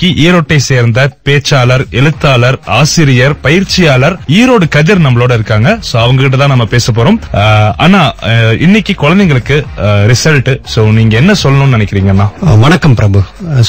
இன்னைக்கு ஈரோட்டை சேர்ந்த பேச்சாளர் எழுத்தாளர் ஆசிரியர் பயிற்சியாளர் ஈரோடு கதிர் நம்மளோட இருக்காங்க. சோ அவங்க கிட்ட தான் நம்ம பேச போறோம் ஆனா இன்னைக்கு குழந்தைங்களுக்கு ரிசல்ட் சோ நீங்க என்ன சொல்லணும்னு நினைக்கிறீங்கண்ணா வணக்கம் பிரபு.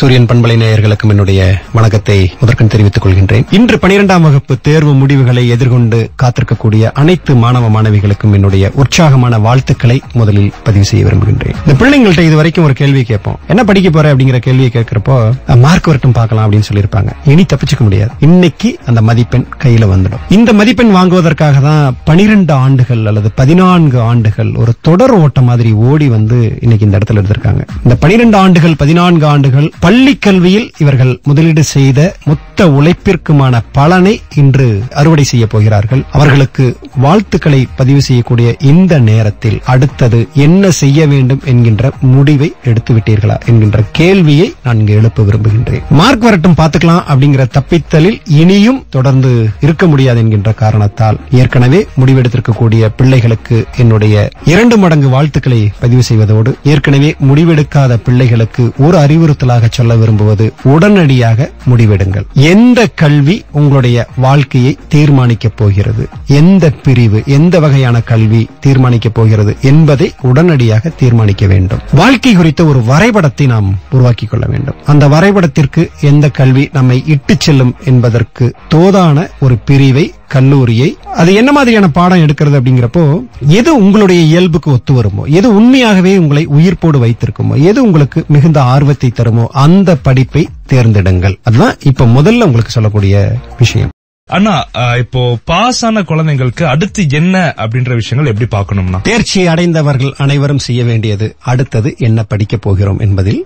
சூரியன் பண்பலை நேயர்களுக்கும் என்னுடைய வணக்கத்தை முதற்கண் தெரிவித்துக் கொள்கின்றேன். இன்று பனிரெண்டாம் வகுப்பு தேர்வு முடிவுகளை எதிர்கொண்டு காத்திருக்கக்கூடிய அனைத்து மாணவ மாணவிகளுக்கும் என்னுடைய உற்சாகமான வாழ்த்துக்களை முதலில் பதிவு செய்ய விரும்புகின்றேன். இந்த பிள்ளைங்கள்ட்ட இது வரைக்கும் ஒரு கேள்வி கேட்போம். என்ன படிக்க போற? அப்படிங்கிற கேள்வியை கேட்கிறப்போ மார்க் வரட்டும் பார்க்கலாம் அப்படின்னு சொல்லியிருப்பாங்க. இனி தப்பிச்சுக்க முடியாது. இன்னைக்கு அந்த மதிப்பெண் கையில வந்துடும். இந்த மதிப்பெண் வாங்குவதற்காக தான் பனிரெண்டு ஆண்டுகள் அல்லது பதினான்கு ஆண்டுகள் ஒரு தொடர் ஓட்ட மாதிரி ஓடி வந்து இன்னைக்கு இந்த இடத்துல இருந்திருக்காங்க இந்த பனிரெண்டு ஆண்டுகள் பதினான்கு ஆண்டுகள் பள்ளி கல்வியில் இவர்கள் முதலீடு செய்த மொத்த உழைப்பிற்குமான பலனை இன்று அறுவடை செய்ய போகிறார்கள். அவர்களுக்கு வாழ்த்துக்களை பதிவு செய்யக்கூடிய இந்த நேரத்தில் அடுத்தது என்ன செய்ய வேண்டும் என்கின்ற முடிவை எடுத்துவிட்டீர்களா என்கின்ற கேள்வியை நான் இங்கு எழுப்ப விரும்புகின்றேன். மார்க் வரட்டும் பார்த்துக்கலாம் அப்படிங்கிற தப்பித்தலில் இனியும் தொடர்ந்து இருக்க முடியாது என்கின்ற காரணத்தால் ஏற்கனவே முடிவெடுத்திருக்கக்கூடிய பிள்ளைகளுக்கு என்னுடைய இரண்டு மடங்கு வாழ்த்துக்களை பதிவு செய்வதோடு ஏற்கனவே முடிவெடுக்காத பிள்ளைகளுக்கு ஒரு அறிவுறுத்தலாக சொல்ல விரும்புவது உடனடியாக முடிவெடுங்கள். எந்த கல்வி உங்களுடைய வாழ்க்கையை தீர்மானிக்கப் போகிறது? எந்த பிரிவு எந்த வகையான கல்வி தீர்மானிக்கப் போகிறது என்பதை உடனடியாக தீர்மானிக்க வேண்டும். வாழ்க்கை குறித்த ஒரு வரைபடத்தை நாம் உருவாக்கிக் கொள்ள வேண்டும். அந்த வரைபடத்திற்கு எந்த கல்வி நம்மை இட்டு செல்லும் என்பதற்கு தோதான ஒரு பிரிவை கல்லூரியை அது என்ன மாதிரியான பாடம் எடுக்கிறது அப்படிங்கிறப்போ எது உங்களுடைய இயல்புக்கு ஒத்து வருமோ எது உண்மையாகவே உங்களை உயிர்ப்போடு வைத்திருக்குமோ எது உங்களுக்கு மிகுந்த ஆர்வத்தை தருமோ அந்த படிப்பை தேர்ந்தெடுங்கள். அதுதான் இப்ப முதல்ல உங்களுக்கு சொல்லக்கூடிய விஷயம். அண்ணா இப்போ பாஸ் ஆன குழந்தைங்களுக்கு அடுத்து என்ன அப்படின்ற விஷயங்கள் எப்படி பார்க்கணும்னா? தேர்ச்சி அடைந்தவர்கள் அனைவரும் செய்ய வேண்டியது அடுத்தது என்ன படிக்க போகிறோம் என்பதில்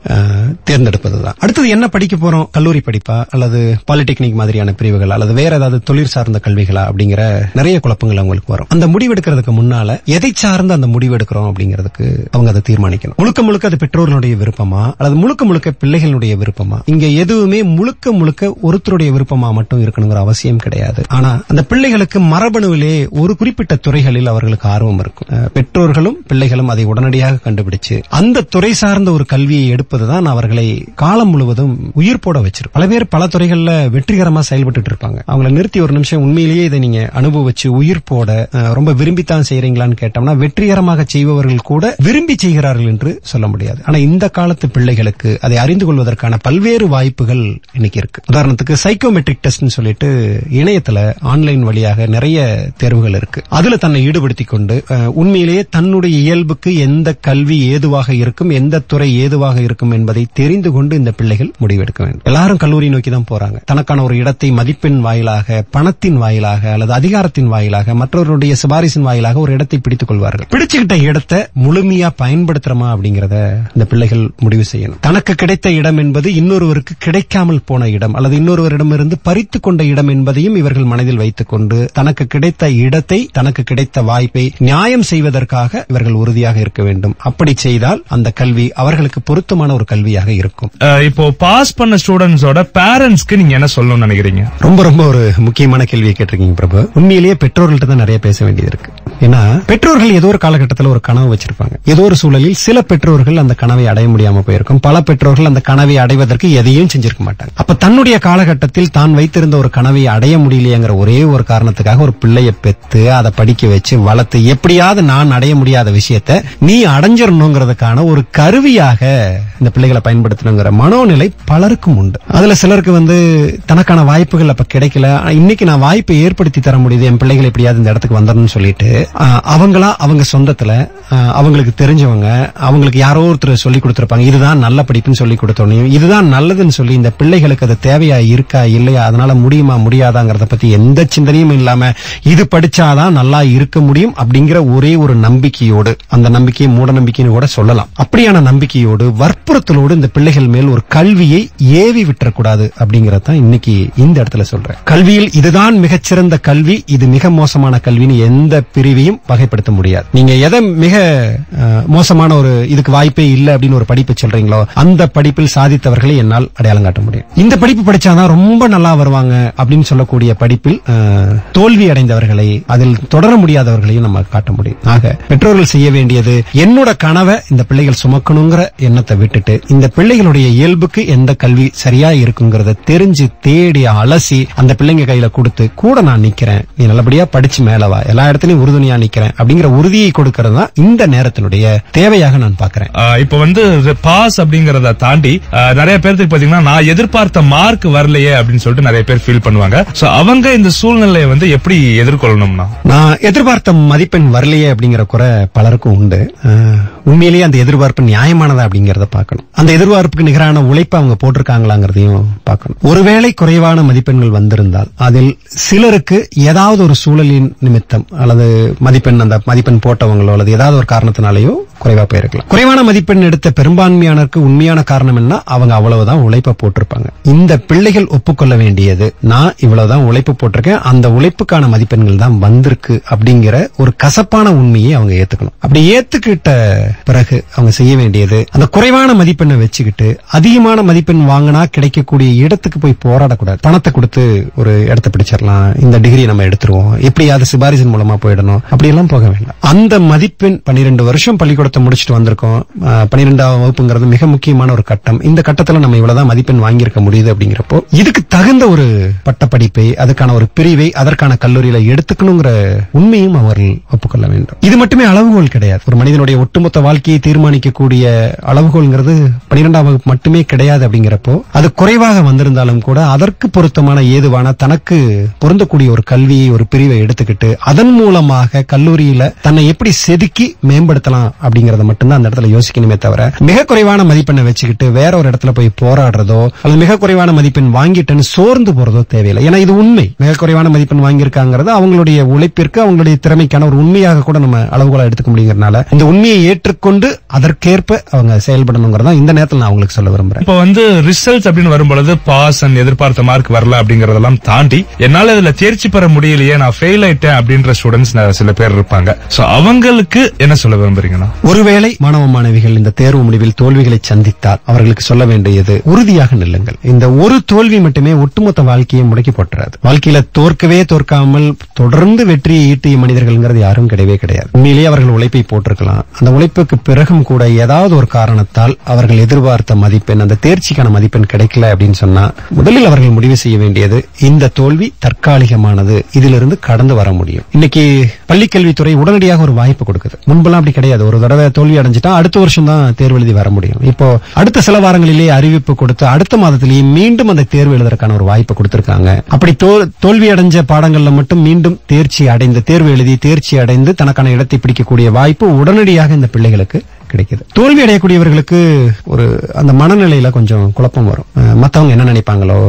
தேர்ந்தெடுப்பதுதான். அடுத்தது என்ன படிக்க போறோம்? கல்லூரி படிப்பா? அல்லது பாலிடெக்னிக் மாதிரியான பிரிவுகள்? அல்லது வேற ஏதாவது தொழில் சார்ந்த கல்விகளா? அப்படிங்கிற நிறைய குழப்பங்கள் அவங்களுக்கு வரும். அந்த முடிவெடுக்கிறதுக்கு முன்னால எதை சார்ந்து அந்த முடிவெடுக்கிறோம் அப்படிங்கிறதுக்கு அவங்க அதை தீர்மானிக்கணும். முழுக்க முழுக்க அது பெற்றோர்களுடைய விருப்பமா? அல்லது முழுக்க முழுக்க பிள்ளைகளுடைய விருப்பமா? இங்க எதுவுமே முழுக்க முழுக்க ஒருத்தருடைய விருப்பமா மட்டும் இருக்கணுங்கிற அவசியம் கிடையாது. ஆனா அந்த பிள்ளைகளுக்கு மரபணுவிலே ஒரு குறிப்பிட்ட துறைகளில் அவர்களுக்கு ஆர்வம் இருக்கும். பெற்றோர்களும் பிள்ளைகளும் அதை உடனடியாக கண்டுபிடிச்சு அந்த துறை சார்ந்த ஒரு கல்வியை எடுப்பதுதான் அவர்களை காலம் முழுவதும் உயிர் போட வச்சிருக்கும் பல பேர் பல துறைகள்ல வெற்றிகரமா செயல்பட்டு இருப்பாங்க. அவங்கள நிறுத்தி ஒரு நிமிஷம் உண்மையிலேயே இதை நீங்க அனுபவிச்சு உயிர் போட ரொம்ப விரும்பித்தான் செய்யறீங்களான்னு கேட்டோம்னா வெற்றிகரமாக செய்பவர்கள் கூட விரும்பி செய்கிறார்கள் என்று சொல்ல முடியாது. ஆனா இந்த காலத்து பிள்ளைகளுக்கு அதை அறிந்து கொள்வதற்கான பல்வேறு வாய்ப்புகள் இன்னைக்கு இருக்கு. உதாரணத்துக்கு சைக்கோமெட்ரிக் டெஸ்ட்னு சொல்லிட்டு இணையத்துல ஆன்லைன் வழியாக நிறைய தேர்வுகள் இருக்கு. அதுல தன்னை ஈடுபடுத்திக் கொண்டு உண்மையிலேயே தன்னுடைய இயல்புக்கு எந்த கல்வி ஏதுவாக இருக்கும் எந்த துறை ஏதுவாக இருக்கும் என்பதை தெரிந்து கொண்டு இந்த பிள்ளைகள் முடிவெடுக்க வேண்டும். எல்லாரும் கல்லூரி நோக்கி தான் போறாங்க. தனக்கான ஒரு இடத்தை மதிப்பெண் வாயிலாக பணத்தின் வாயிலாக அல்லது அதிகாரத்தின் வாயிலாக மற்றவருடைய சிபாரிசின் வாயிலாக ஒரு இடத்தை பிடித்துக் கொள்வார்கள். பிடிச்சுக்கிட்ட இடத்தை முழுமையா பயன்படுத்துறமா அப்படிங்கறத இந்த பிள்ளைகள் முடிவு செய்யணும். தனக்கு கிடைத்த இடம் என்பது இன்னொருவருக்கு கிடைக்காமல் போன இடம் அல்லது இன்னொருவரிடமிருந்து பறித்து கொண்ட இடம் என்பதையும் இவர்கள் மனதில் வைத்துக் கொண்டு தனக்கு கிடைத்த இடத்தை தனக்கு கிடைத்த வாய்ப்பை நியாயம் செய்வதற்காக இவர்கள் உறுதியாக இருக்க வேண்டும். அப்படி செய்தால் அந்த கல்வி அவர்களுக்கு பொருத்தமான ஒரு கல்வியாக இருக்கும். இப்போ பாஸ் பண்ண ஸ்டூடெண்ட்ஸோட பேரண்ட்ஸ்க்கு நீங்க என்ன சொல்லணும்னு நினைக்கிறீங்க? ரொம்ப ரொம்ப ஒரு முக்கியமான கேள்வியை கேட்டிருக்கீங்க பிரபு. உண்மையிலேயே பெற்றோர்கள்ட்ட தான் நிறைய பேச வேண்டியது இருக்கு. ஏன்னா பெற்றோர்கள் ஏதோ ஒரு காலகட்டத்தில் ஒரு கனவு வச்சிருப்பாங்க. ஏதோ ஒரு சூழலில் சில பெற்றோர்கள் அந்த கனவை அடைய முடியாம போயிருக்கும். பல பெற்றோர்கள் அந்த கனவை அடைவதற்கு எதையும் செஞ்சிருக்க மாட்டாங்க. அப்ப தன்னுடைய காலகட்டத்தில் தான் வைத்திருந்த ஒரு கனவை அடைய முடியலையேங்கிற ஒரே ஒரு காரணத்துக்காக ஒரு பிள்ளைய பெத்து அதை படிக்க வச்சு வளர்த்து எப்படியாவது நான் அடைய முடியாத விஷயத்த நீ அடைஞ்சிடணுங்கிறதுக்கான ஒரு கருவியாக இந்த பிள்ளைகளை பயன்படுத்தணுங்கிற மனோநிலை பலருக்கும் உண்டு. அதுல சிலருக்கு வந்து தனக்கான வாய்ப்புகள் அப்ப கிடைக்கல. இன்னைக்கு நான் வாய்ப்பை ஏற்படுத்தி தர முடியுது என் பிள்ளைகள் எப்படியாவது இந்த இடத்துக்கு வந்துடணும்னு சொல்லிட்டு அவங்களா அவங்க சொந்தத்துல அவங்களுக்கு தெரிஞ்சவங்க அவங்களுக்கு யாரோ ஒருத்தர் சொல்லி கொடுத்திருப்பாங்க இதுதான் நல்ல படிப்புன்னு சொல்லி கொடுத்தோனையும் இதுதான் நல்லதுன்னு சொல்லி இந்த பிள்ளைகளுக்கு அது தேவையா இருக்கா இல்லையா அதனால முடியுமா முடியாதா முடியாதாங்கிறத பத்தி எந்த சிந்தனையும் இல்லாம இது படிச்சாதான் நல்லா இருக்க முடியும் அப்படிங்கிற ஒரே ஒரு நம்பிக்கையோடு அந்த நம்பிக்கையை மூட நம்பிக்கைன்னு கூட சொல்லலாம். அப்படியான நம்பிக்கையோடு வற்புறுத்தலோடு இந்த பிள்ளைகள் மேல் ஒரு கல்வியை ஏவி விட்டுறக்கூடாது அப்படிங்கறதான் இன்னைக்கு இந்த இடத்துல சொல்றேன். கல்வியில் இதுதான் மிகச்சிறந்த கல்வி இது மிக மோசமான கல்வின்னு எந்த பிரிவையும் வகைப்படுத்த முடியாது. நீங்க எதை மிக மோசமான ஒரு இதுக்கு வாய்ப்பே இல்லை அப்படின்னு ஒரு படிப்பு சொல்றீங்களோ அந்த படிப்பில் சாதித்தவர்களை என்னால் அடையாளம் காட்ட முடியும். இந்த படிப்பு படிச்சாதான் ரொம்ப நல்லா வருவாங்க அப்படின்னு சொல்லக்கூடிய இருக்கக்கூடிய படிப்பில் தோல்வி அடைந்தவர்களை அதில் தொடர முடியாதவர்களையும் நம்ம காட்ட முடியும். ஆக பெற்றோர்கள் செய்ய வேண்டியது என்னோட கனவை இந்த பிள்ளைகள் சுமக்கணுங்கிற எண்ணத்தை விட்டுட்டு இந்த பிள்ளைகளுடைய இயல்புக்கு எந்த கல்வி சரியா இருக்குங்கிறத தெரிஞ்சு தேடி அலசி அந்த பிள்ளைங்க கையில கொடுத்து கூட நான் நிக்கிறேன். நீ நல்லபடியா படிச்சு மேலவா எல்லா இடத்துலயும் உறுதுணையா நிக்கிறேன். அப்படிங்கிற உறுதியை கொடுக்கறது தான் இந்த நேரத்தினுடைய தேவையாக நான் பாக்குறேன் இப்ப வந்து பாஸ் அப்படிங்கறத தாண்டி நிறைய பேருக்கு பாத்தீங்கன்னா நான் எதிர்பார்த்த மார்க் வரலையே அப்படின்னு சொல்லிட்டு நிறைய பேர் ஃபீல் பண்ணுவாங்க. சோ அவங்க இந்த சூழ்நிலையை வந்து எப்படி எதிர்கொள்ளணும்னா? நான் எதிர்பார்த்த மதிப்பெண் வரலையே அப்படிங்கிற குறை பலருக்கும் உண்டு. உண்மையிலேயே அந்த எதிர்பார்ப்பு நியாயமானதா அப்படிங்கறத பார்க்கணும். அந்த எதிர்பார்ப்புக்கு நிகரான உழைப்பை அவங்க போட்டிருக்காங்களாங்கிறதையும் பார்க்கணும். ஒருவேளை குறைவான மதிப்பெண்கள் வந்திருந்தால் அதில் சிலருக்கு ஏதாவது ஒரு சூழலின் நிமித்தம் அல்லது மதிப்பெண் அந்த மதிப்பெண் போட்டவங்களோ அல்லது ஏதாவது ஒரு காரணத்தினாலேயோ குறைவா போயிருக்கலாம். குறைவான மதிப்பெண் எடுத்த பெரும்பான்மையானருக்கு உண்மையான காரணம் என்ன? அவங்க அவ்வளவுதான் உழைப்பை போட்டிருப்பாங்க. இந்த பிள்ளைகள் ஒப்புக்கொள்ள வேண்டியது நான் இவ்வளவுதான் உழைப்பு போட்டிருக்கேன். அந்த உழைப்புக்கான மதிப்பெண்கள் தான் வந்திருக்கு அப்படிங்கிற ஒரு கசப்பான உண்மையை அவங்க ஏத்துக்கணும். அப்படி ஏத்துக்கிட்ட பிறகு அவங்க செய்ய வேண்டியது அந்த குறைவான மதிப்பெண்ணை வச்சுக்கிட்டு அதிகமான மதிப்பெண் வாங்கினா கிடைக்கக்கூடிய இடத்துக்கு போய் போராடக்கூடாது. பணத்தை கொடுத்து ஒரு இடத்தை பிடிச்சிடலாம் இந்த டிகிரி நம்ம எடுத்துருவோம் எப்படியாவது சிபாரிசின் மூலமா போயிடணும் அப்படியெல்லாம் போக வேண்டாம். அந்த மதிப்பெண் பன்னிரெண்டு வருஷம் பள்ளிக்கூடத்தை முடிச்சுட்டு வந்திருக்கோம். பன்னிரெண்டாம் வகுப்புங்கிறது மிக முக்கியமான ஒரு கட்டம். இந்த கட்டத்துல நம்ம இவ்வளவுதான் மதிப்பெண் வாங்கியிருக்க முடியுது அப்படிங்கிறப்போ இதுக்கு தகுந்த ஒரு பட்டப்படிப்பை அதுக்கான ஒரு பிரிவை அதற்கான கல்லூரியில எடுத்துக்கணுங்கிற உண்மையும் அவர்கள் ஒப்புக்கொள்ள வேண்டும். இது மட்டுமே அளவுகோல் கிடையாது. ஒரு மனிதனுடைய ஒட்டுமொத்த வாழ்க்கையை தீர்மானிக்கக்கூடிய அளவுகோல்ங்கிறது பனிரெண்டாம் வகுப்பு மட்டுமே கிடையாது அப்படிங்கிறப்போ அது குறைவாக வந்திருந்தாலும் கூட அதற்கு பொருத்தமான ஏதுவான தனக்கு பொருந்தக்கூடிய ஒரு கல்வியை ஒரு பிரிவை எடுத்துக்கிட்டு அதன் மூலமாக கல்லூரியில தன்னை எப்படி செதுக்கி மேம்படுத்தலாம் அப்படிங்கறத மட்டும்தான் அந்த இடத்துல யோசிக்கணுமே தவிர மிக குறைவான மதிப்பெண்ணை வச்சுக்கிட்டு வேற ஒரு இடத்துல போய் போராடுறதோ அல்லது மிக குறைவான மதிப்பெண் வாங்கிட்டேன்னு சோர்ந்து போறதோ தேவையில்லை. ஏன்னா இது உண்மை. மிக குறைவான மதிப்பெண் வாங்கியிருக்காங்கிறது அவங்களுடைய உழைப்பிற்கு அவங்களுடைய திறமைக்கான ஒரு உண்மையாக கூட நம்ம அளவுகோலா எடுத்துக்க முடியுங்கிறனால இந்த உண்மையை ஏற்றுக்கொண்டு அதற்கேற்ப அவங்க செயல்படணுங்கிறதா இந்த நேரத்தில் நான் அவங்களுக்கு சொல்ல விரும்புறேன். இப்ப வந்து ரிசல்ட்ஸ் அப்படின்னு வரும்பொழுது பாஸ் அண்ட் எதிர்பார்த்த மார்க் வரல அப்படிங்கறதெல்லாம் தாண்டி என்னால இதுல தேர்ச்சி பெற முடியலையே நான் ஃபெயில் ஆயிட்டேன் அப்படின்ற ஸ்டூடெண்ட்ஸ் சில பேர் இருப்பாங்க. சோ அவங்களுக்கு என்ன சொல்ல விரும்புறீங்கன்னா? ஒருவேளை மாணவ மாணவிகள் இந்த தேர்வு முடிவில் தோல்விகளை சந்தித்தால் அவர்களுக்கு சொல்ல வேண்டியது உறுதியாக நில்லுங்கள். இந்த ஒரு தோல்வி மட்டுமே ஒட்டுமொத்த வாழ்க்கையை முடக்கி போட்டுறாது வாழ்க்கையில தோற்கவே தோற்காமல் தொடர்ந்து வெற்றியை ஈட்டிய மனிதர்கள்ங்கிறது யாரும் கிடையவே கிடையாது. உண்மையிலேயே அவர்கள் உழைப்பை போட்டிருக்கலாம். அந்த உழைப்புக்கு பிறகும் கூட ஏதாவது ஒரு காரணத்தால் அவர்கள் எதிர்பார்த்த மதிப்பெண் அந்த தேர்ச்சிக்கான மதிப்பெண் கிடைக்கல அப்படின்னு சொன்னா முதலில் அவர்கள் முடிவு செய்ய வேண்டியது இந்த தோல்வி தற்காலிகமானது. இதிலிருந்து கடந்து வர முடியும். இன்னைக்கு பள்ளிக்கல்வித்துறை உடனடியாக ஒரு வாய்ப்பு கொடுக்குது. முன்பெல்லாம் அப்படி கிடையாது. ஒரு தடவை தோல்வி அடைஞ்சிட்டா அடுத்த வருஷம் தான் தேர்வு எழுதி வர முடியும். இப்போ அடுத்த சில வாரங்களிலேயே அறிவிப்பு கொடுத்து அடுத்த மாதத்திலேயே மீண்டும் அந்த தேர்வு எழுதுறதுக்கான ஒரு வாய்ப்பு கொடுத்திருக்காங்க. அப்படி அப்படி தோல்வி அடைஞ்ச பாடங்கள்ல மட்டும் மீண்டும் தேர்ச்சி அடைந்து தேர்வு எழுதி தேர்ச்சி அடைந்து தனக்கான இடத்தை பிடிக்கக்கூடிய வாய்ப்பு உடனடியாக இந்த பிள்ளைகளுக்கு கிடைக்குது. தோல்வி அடையக்கூடியவர்களுக்கு ஒரு அந்த மனநிலையில கொஞ்சம் குழப்பம் வரும். மத்தவங்க என்ன நினைப்பாங்களோ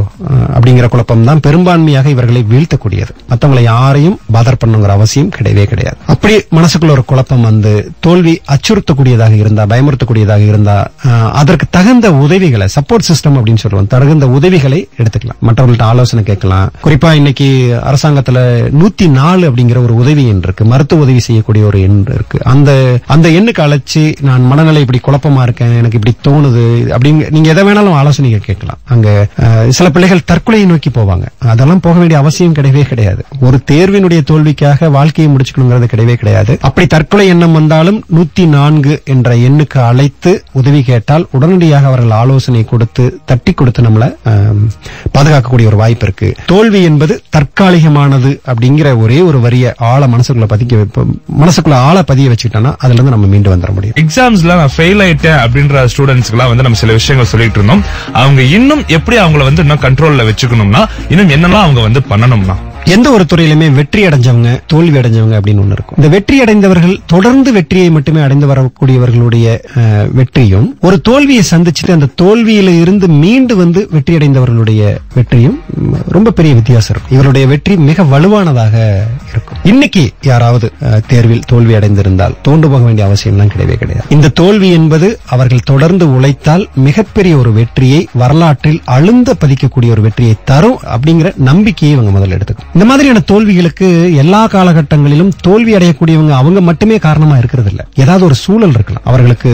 அப்படிங்கிற குழப்பம் தான் பெரும்பான்மையாக இவர்களை வீழ்த்தக்கூடியது. மத்தவங்களை யாரையும் பாதர் பண்ணுங்கிற அவசியம் கிடையவே கிடையாது. அப்படி மனசுக்குள்ள ஒரு குழப்பம் வந்து தோல்வி அச்சுறுத்தக்கூடியதாக இருந்தா பயமுறுத்தக்கூடியதாக இருந்தா அதற்கு தகுந்த உதவிகளை சப்போர்ட் சிஸ்டம் அப்படின்னு சொல்லுவோம் தகுந்த உதவிகளை எடுத்துக்கலாம். மற்றவர்கள்ட்ட ஆலோசனை கேட்கலாம். குறிப்பா இன்னைக்கு அரசாங்கத்துல நூத்தி நாலு அப்படிங்கிற ஒரு உதவி எண் இருக்கு. மருத்துவ உதவி செய்யக்கூடிய ஒரு எண் இருக்கு. அந்த அந்த எண்ணுக்கு அழைச்சி நான் மனநிலை இப்படி குழப்பமா இருக்கேன் எனக்கு இப்படி தோணுது அப்படிங்க நீங்க எதை வேணாலும் ஆலோசனைகள் கேட்கலாம். அங்க சில பிள்ளைகள் தற்கொலையை நோக்கி போவாங்க. அதெல்லாம் போக வேண்டிய அவசியம் கிடையவே கிடையாது. ஒரு தேர்வினுடைய தோல்விக்காக வாழ்க்கையை முடிச்சுக்கணுங்கிறது கிடையவே கிடையாது. அப்படி தற்கொலை எண்ணம் வந்தாலும் நூத்தி நான்கு என்ற எண்ணுக்கு அழைத்து உதவி கேட்டால் உடனடியாக அவர்கள் ஆலோசனை கொடுத்து தட்டி கொடுத்து நம்மளை பாதுகாக்கக்கூடிய ஒரு வாய்ப்பு இருக்கு. தோல்வி என்பது தற்காலிகமானது அப்படிங்கிற ஒரே ஒரு வரிய ஆழ மனசுக்குள்ள பதிக்க வைப்ப- மனசுக்குள்ள ஆழ பதிய வச்சுக்கிட்டோம்னா அதுல இருந்து நம்ம மீண்டு வந்துட முடியும். எக்ஸாம்ஸ்ல நான் ஃபெயில் ஆயிட்டேன் அப்படின்ற ஸ்டூடெண்ட்ஸ்க்குலாம் வந்து நம்ம சில விஷயங்கள் சொல்லிட்டு இருந்தோம். அவங்க இன்னும் எப்படி அவங்கள வந்து இன்னும் கண்ட்ரோல்ல வச்சுக்கணும்னா இன்னும் என்னெல்லாம் அவங்க வந்து பண்ணணும்னா? எந்த ஒரு துறையிலுமே வெற்றி அடைஞ்சவங்க தோல்வி அடைஞ்சவங்க அப்படின்னு ஒண்ணு இருக்கும். இந்த வெற்றி அடைந்தவர்கள் தொடர்ந்து வெற்றியை மட்டுமே அடைந்து வரக்கூடியவர்களுடைய வெற்றியும் ஒரு தோல்வியை சந்திச்சுட்டு அந்த தோல்வியில இருந்து மீண்டு வந்து வெற்றி அடைந்தவர்களுடைய வெற்றியும் ரொம்ப பெரிய வித்தியாசம் இருக்கும். இவருடைய வெற்றி மிக வலுவானதாக இருக்கும். இன்னைக்கு யாராவது அஹ், தேர்வில் தோல்வி அடைந்திருந்தால் தோண்டு போக வேண்டிய அவசியம்லாம் கிடையவே கிடையாது. இந்த தோல்வி என்பது அவர்கள் தொடர்ந்து உழைத்தால் மிகப்பெரிய ஒரு வெற்றியை வரலாற்றில் அழுந்த பதிக்கக்கூடிய ஒரு வெற்றியை தரும் அப்படிங்கிற நம்பிக்கையை இவங்க முதல்ல எடுத்துக்கணும். இந்த மாதிரியான தோல்விகளுக்கு எல்லா காலகட்டங்களிலும் தோல்வி அடையக்கூடியவங்க அவங்க மட்டுமே காரணமா இருக்கிறது இல்ல ஏதாவது ஒரு சூழல் இருக்கலாம். அவர்களுக்கு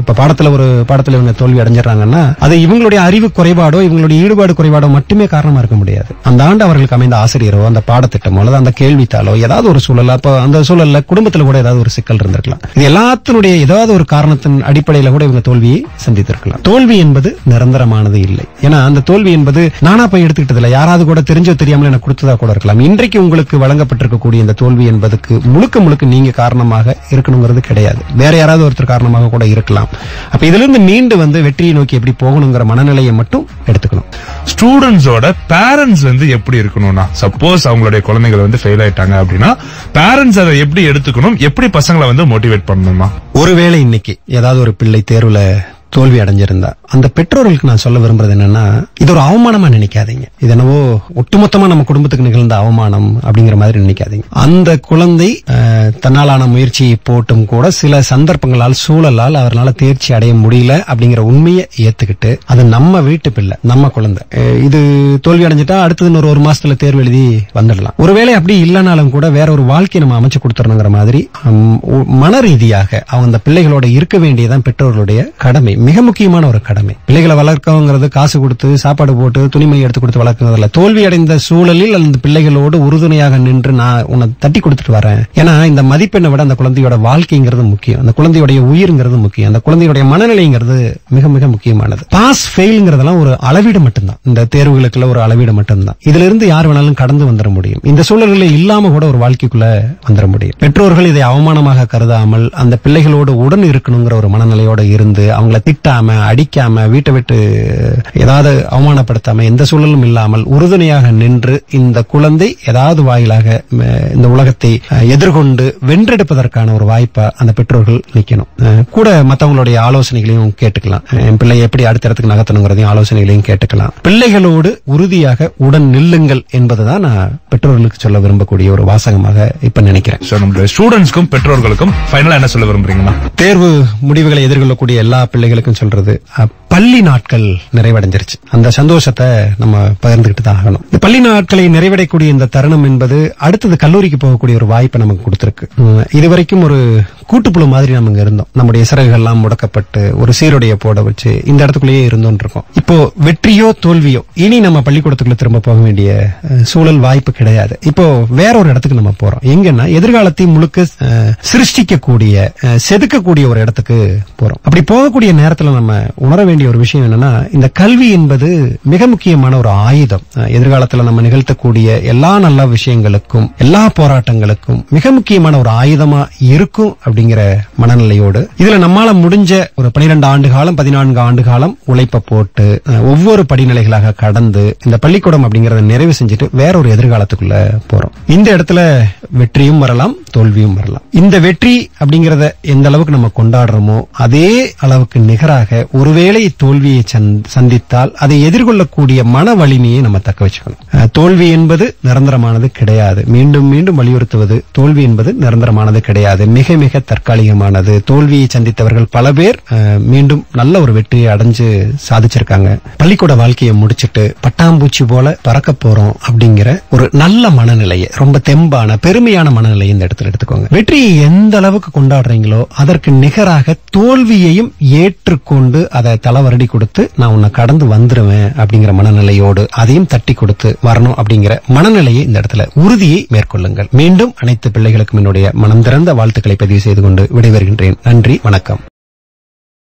இப்ப பாடத்துல ஒரு பாடத்துல இவங்க தோல்வி அடைஞ்சிடறாங்கன்னா அது இவங்களுடைய அறிவு குறைபாடோ இவங்களுடைய ஈடுபாடு குறைபாடோ மட்டுமே காரணமா இருக்க முடியாது. அந்த ஆண்டு அவர்களுக்கு அமைந்த ஆசிரியரோ அந்த பாடத்திட்டமோ அல்லது அந்த கேள்வித்தாளோ ஏதாவது ஒரு சூழல் அப்ப அந்த சூழல்ல குடும்பத்துல கூட ஏதாவது ஒரு சிக்கல் இருந்திருக்கலாம். இது எல்லாத்தினுடைய ஏதாவது ஒரு காரணத்தின் அடிப்படையில கூட இவங்க தோல்வியை சந்தித்திருக்கலாம். தோல்வி என்பது நிரந்தரமானது இல்லை. ஏன்னா அந்த தோல்வி என்பது நானா போய் எடுத்துக்கிட்டது இல்லை யாராவது கூட தெரிஞ்சோ தெரியாமல் எனக்கு கொடுத்ததா கூட இருக்கலாம். இன்றைக்கு உங்களுக்கு வழங்கப்பட்டிருக்கக்கூடிய இந்த தோல்வி என்பதுக்கு முழுக்க முழுக்க நீங்க காரணமாக இருக்கணுங்கிறது கிடையாது. வேற யாராவது ஒருத்தர் காரணமாக கூட இருக்கலாம். அப்ப இதுல இருந்து மீண்டு வந்து வெற்றியை நோக்கி எப்படி போகணுங்கிற மனநிலையை மட்டும் எடுத்துக்கணும். ஸ்டூடெண்ட்ஸோட பேரண்ட்ஸ் வந்து எப்படி இருக்கணும்னா சப்போஸ் அவங்களுடைய குழந்தைகள் வந்து ஃபெயில் ஆயிட்டாங்க அப்படின்னா பேரண்ட்ஸ் அதை எப்படி எடுத்துக்கணும் எப்படி பசங்களை வந்து மோட்டிவேட் பண்ணணுமா? ஒருவேளை இன்னைக்கு ஏதாவது ஒரு பிள்ளை தேர்வுல தோல்வி அடைஞ்சிருந்தா. அந்த பெற்றோர்களுக்கு நான் சொல்ல விரும்புறது என்னன்னா இது ஒரு அவமானமா நினைக்காதீங்க. இது என்னவோ ஒட்டுமொத்தமா நம்ம குடும்பத்துக்கு நிகழ்ந்த அவமானம் அப்படிங்கிற மாதிரி நினைக்காதீங்க. அந்த குழந்தை தன்னாலான முயற்சியை போட்டும் கூட சில சந்தர்ப்பங்களால் சூழலால் அவரால் தேர்ச்சி அடைய முடியல அப்படிங்கிற உண்மையை ஏத்துக்கிட்டு அது நம்ம வீட்டு பிள்ளை நம்ம குழந்தை. இது தோல்வி அடைஞ்சிட்டா அடுத்தது இன்னொரு ஒரு மாசத்துல தேர்வு எழுதி வந்துடலாம். ஒருவேளை அப்படி இல்லைனாலும் கூட வேற ஒரு வாழ்க்கையை நம்ம அமைச்சு கொடுத்துருங்கிற மாதிரி மன ரீதியாக அவங்க அந்த பிள்ளைகளோட இருக்க வேண்டியதான் பெற்றோர்களுடைய கடமை. மிக முக்கியமான ஒரு கடமை. பிள்ளைகளை வளர்க்கங்கிறது காசு கொடுத்து சாப்பாடு போட்டு துணிமணி எடுத்து கொடுத்து வளர்க்கறதில்ல தோல்வி அடைந்த சூழலில் அந்த பிள்ளைகளோடு உறுதுணையாக நின்று நான் உன்னை தட்டி கொடுத்துட்டு வரேன். ஏன்னா இந்த மதிப்பெண்ணை விட அந்த குழந்தையோட வாழ்க்கைங்கிறது முக்கியம். அந்த குழந்தையுடைய உயிர்ங்கிறது முக்கியம். அந்த குழந்தையுடைய மனநிலைங்கிறது மிக மிக முக்கியமானது. பாஸ் ஃபெயில்ங்கிறதெல்லாம் ஒரு அளவீடு மட்டும்தான். இந்த தேர்வுகளுக்குள்ள ஒரு அளவீடு மட்டும்தான். இதுல இருந்து யார் வேணாலும் கடந்து வந்துட முடியும். இந்த சூழல்களில் இல்லாம கூட ஒரு வாழ்க்கைக்குள்ள வந்துட முடியும். பெற்றோர்கள் இதை அவமானமாக கருதாமல் அந்த பிள்ளைகளோடு உடன் இருக்கணுங்கிற ஒரு மனநிலையோட இருந்து அவங்கள திட்டாம அடிக்காம வீட்டை விட்டு ஏதாவது அவமானப்படுத்தாம எந்த சூழலும் இல்லாமல் உறுதுணையாக நின்று இந்த குழந்தை ஏதாவது வாயிலாக இந்த உலகத்தை எதிர்கொண்டு வென்றெடுப்பதற்கான ஒரு வாய்ப்பா அந்த பெற்றோர்கள் நிக்கணும். அஹ், கூட மத்தவங்களுடைய ஆலோசனைகளையும் கேட்டுக்கலாம். என் பிள்ளை எப்படி அடுத்த இடத்துக்கு நகர்த்தணுங்கிறதையும் ஆலோசனைகளையும் கேட்டுக்கலாம். பிள்ளைகளோடு உறுதியாக உடன் நில்லுங்கள் என்பதுதான் நான் பெற்றோர்களுக்கு சொல்ல விரும்பக்கூடிய ஒரு வாசகமாக இப்ப நினைக்கிறேன். ஸ்டூடெண்ட்ஸ்க்கும் பெற்றோர்களுக்கும் ஃபைனலா என்ன சொல்ல விரும்புறீங்கன்னா தேர்வு முடிவுகளை எதிர்கொள்ளக்கூடிய எல்லா பிள்ளைகளுக்கும் சொல்றது. பள்ளி நாட்கள் நிறைவடைஞ்சிருச்சு. அந்த சந்தோஷத்தை நம்ம பகிர்ந்துகிட்டு தான் ஆகணும். இந்த பள்ளி நாட்களை நிறைவடையக்கூடிய இந்த தருணம் என்பது அடுத்தது கல்லூரிக்கு போகக்கூடிய ஒரு வாய்ப்பை நமக்கு கொடுத்துருக்கு. இதுவரைக்கும் ஒரு கூட்டுப்புழு மாதிரி நம்ம இங்க இருந்தோம். நம்முடைய சிறகுகள்லாம் முடக்கப்பட்டு ஒரு சீருடைய போட வச்சு இந்த இடத்துக்குள்ளேயே இருந்தோம் இருக்கோம். இப்போ வெற்றியோ தோல்வியோ இனி நம்ம பள்ளிக்கூடத்துக்குள்ள திரும்ப போக வேண்டிய சூழல் வாய்ப்பு கிடையாது. இப்போ வேற ஒரு இடத்துக்கு நம்ம போறோம். எங்கன்னா எதிர்காலத்தை முழுக்க சிருஷ்டிக்கக்கூடிய செதுக்கக்கூடிய ஒரு இடத்துக்கு போறோம். அப்படி போகக்கூடிய நேரத்தில் நம்ம உணர வேண்டிய ஒரு விஷயம் என்னன்னா இந்த கல்வி என்பது மிக முக்கியமான ஒரு ஆயுதம். எதிர்காலத்தில் நம்ம நிகழ்த்தக்கூடிய எல்லா நல்ல விஷயங்களுக்கும் எல்லா போராட்டங்களுக்கும் மிக முக்கியமான ஒரு ஆயுதமா இருக்கும் அப்படிங்கிற மனநிலையோடு இதுல நம்மால முடிஞ்ச ஒரு 12 ஆண்டு காலம் பதினான்கு ஆண்டு காலம் உழைப்ப போட்டு ஒவ்வொரு படிநிலைகளாக கடந்து இந்த பள்ளிக்கூடம் அப்படிங்கறத நிறைவு செஞ்சுட்டு வேற ஒரு எதிர்காலத்துக்குள்ள போறோம். இந்த இடத்துல வெற்றியும் வரலாம் தோல்வியும் வரலாம். இந்த வெற்றி அப்படிங்கறத எந்த அளவுக்கு நம்ம கொண்டாடுறோமோ அதே அளவுக்கு நிகராக ஒருவேளை தோல்வியை சந்- சந்தித்தால் அதை எதிர்கொள்ளக்கூடிய மன வலிமையை நம்ம தக்க வச்சுக்கணும். தோல்வி என்பது நிரந்தரமானது கிடையாது. மீண்டும் மீண்டும் வலியுறுத்துவது தோல்வி என்பது நிரந்தரமானது கிடையாது. மிக மிக தற்காலிகமானது. தோல்வியை சந்தித்தவர்கள் பல பேர் மீண்டும் நல்ல ஒரு வெற்றியை அடைஞ்சு சாதிச்சிருக்காங்க. பள்ளிக்கூட வாழ்க்கையை முடிச்சிட்டு பட்டாம்பூச்சி போல பறக்க போறோம் அப்படிங்கிற ஒரு நல்ல மனநிலையை ரொம்ப தெம்பான பெருமையான மனநிலையை இந்த இடத்துல எடுத்துக்கோங்க. வெற்றியை எந்த அளவுக்கு கொண்டாடுறீங்களோ அதற்கு நிகராக தோல்வியையும் ஏற்றுக்கொண்டு அதை தலவரடி கொடுத்து நான் உன்னை கடந்து வந்துருவேன் அப்படிங்கிற மனநிலையோடு அதையும் தட்டி கொடுத்து வரணும் அப்படிங்கிற மனநிலையை இந்த இடத்துல உறுதியை மேற்கொள்ளுங்கள். மீண்டும் அனைத்து பிள்ளைகளுக்கும் என்னுடைய மனம் திறந்த வாழ்த்துக்களை பதிவு செய்து கொண்டு விடைபெறுகின்றேன். நன்றி வணக்கம்.